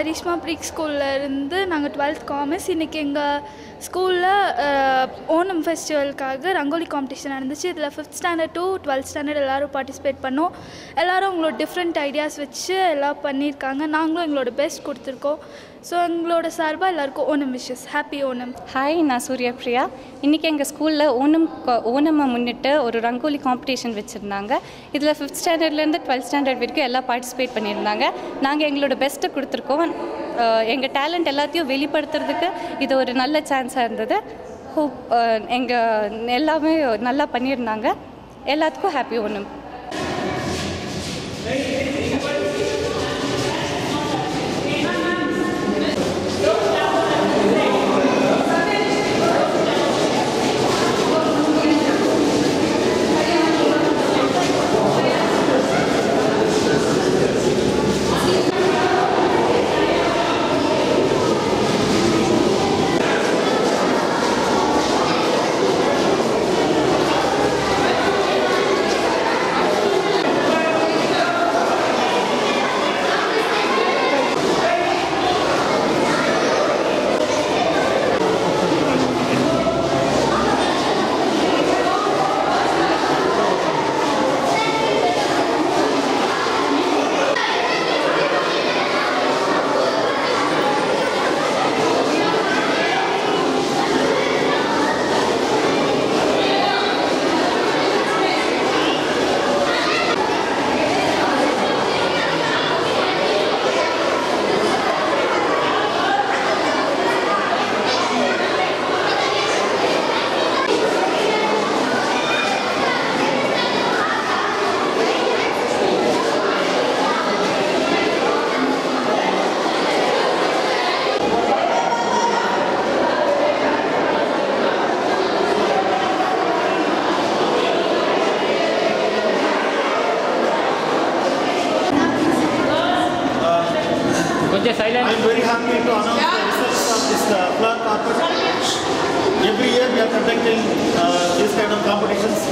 நான் கரிஷ்மா ப்ரீக் ஸ்கூல்ல இருந்து நாங்கள் டுவெல்த் காமர்ஸ் இன்றைக்கி எங்கள் ஸ்கூலில் ஓணம் ஃபெஸ்டிவலுக்காக ரங்கோலி காம்படிஷன் நடந்துச்சு. இதில் fifth standard to twelfth standard எல்லோரும் பார்ட்டிசிபேட் பண்ணோம். எல்லோரும் அவங்களோட டிஃப்ரெண்ட் ஐடியாஸ் வச்சு எல்லாம் பண்ணியிருக்காங்க. நாங்களும் எங்களோட பெஸ்ட் கொடுத்துருக்கோம். ஸோ எங்களோட சார்பாக எல்லாருக்கும் Onam wishes happy Onam. Hi நான் சூர்யா பிரியா. இன்றைக்கி எங்கள் ஸ்கூலில் ஓணம் ஓணமை முன்னிட்டு ஒரு ரங்கோலி காம்படிஷன் வச்சுருந்தாங்க. இதில் ஃபிஃப்த் ஸ்டாண்டர்ட்லேருந்து டுவெல்த் ஸ்டாண்டர்ட் வரைக்கும் எல்லாம் பார்ட்டிசிபேட் பண்ணியிருந்தாங்க. நாங்கள் எங்களோட பெஸ்ட்டை கொடுத்துருக்கோம். எங்கள் டேலண்ட் எல்லாத்தையும் வெளிப்படுத்துறதுக்கு இது ஒரு நல்ல சான்ஸாக இருந்தது. ஹோப் எங்கள் எல்லாமே நல்லா பண்ணியிருந்தாங்க. எல்லாத்துக்கும் happy Onam. Conducting uh, these kind of competitions.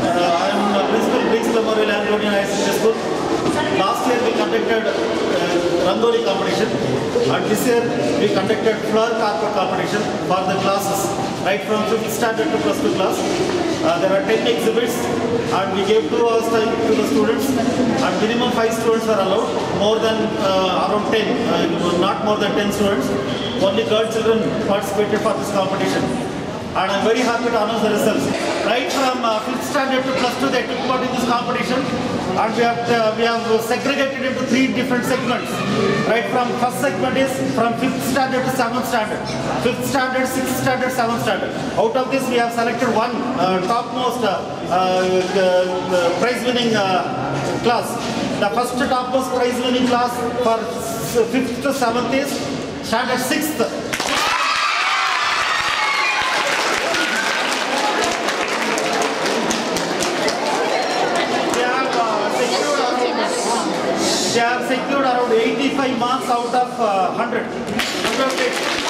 Uh, I am uh, principal Breeks Memorial Anglonian High School. Last year we conducted uh, Rangoli competition and this year we conducted flower carpet competition for the classes right from 5th standard to plus 2 class. Uh, there are 10 exhibits and we gave 2 hours time to the students and minimum 5 students are allowed, more than uh, around 10, uh, not more than 10 students. Only girl children participated for this competition. And I'm very happy to announce the results. Right from uh, 5th standard to plus 2 they took part in this competition and we have, uh, we have segregated into three different segments. Right from first segment is from 5th standard to 7th standard. 5th standard, 6th standard, 7th standard. Out of this we have selected one uh, topmost uh, uh, uh, prize winning uh, class. The first topmost prize winning class for 5th to 7th is standard 6th. They have uh, secured around, they have secured around 85 marks out of uh, 100. 100.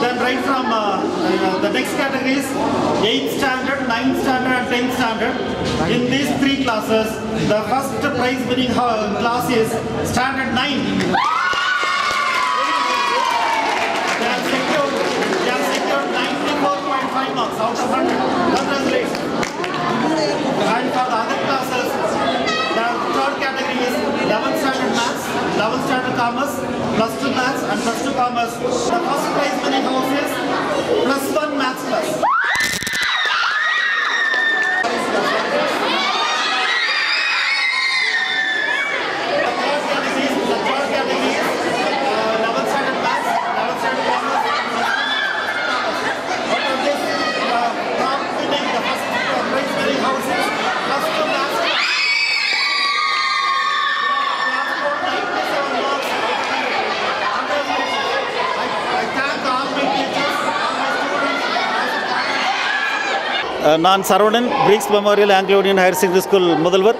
Then right from uh, uh, the next category is 8th standard, 9th standard and 10th standard. In these three classes, the first prize winning uh, class is standard 9. They have secured, they have secured 94.5 marks out of 100. Congratulations. And for the other classes, the third category is 11th standard maths, 11th standard commerce, plus 2 maths and plus 2 commerce. The first prize winning house is plus 1 maths class. நான் Saravanan Brix memorial Anglo higher secondary school முதல்வர்.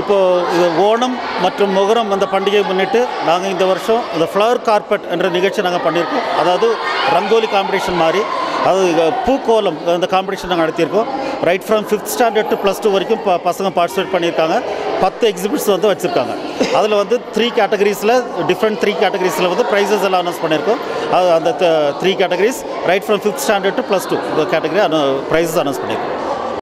இப்போது இது ஓணம் மற்றும் முகரம் அந்த பண்டிகையை முன்னிட்டு நாங்கள் இந்த வருஷம் இந்த ஃப்ளவர் கார்பெட் என்ற நிகழ்ச்சி நாங்கள் பண்ணியிருக்கோம். அதாவது ரங்கோலி காம்படிஷன் மாதிரி அது பூக்கோலம் அந்த காம்படிஷன் நாங்கள் நடத்தியிருக்கோம். Right from fifth standard to plus two வரைக்கும் ப பசங்க பார்ட்டிசிபேட் பண்ணியிருக்காங்க. பத்து எக்ஸிபிட்ஸ் வந்து வச்சுருக்காங்க. அதில் வந்து த்ரீ கேட்டகரிஸில் டிஃப்ரெண்ட் த்ரீ கேட்டகரிஸில் வந்து ப்ரைஸஸ் எல்லாம் அனௌன்ஸ் பண்ணியிருக்கோம். அது அந்த three categories right from fifth standard to plus two category prizes announce பண்ணியிருக்கோம்.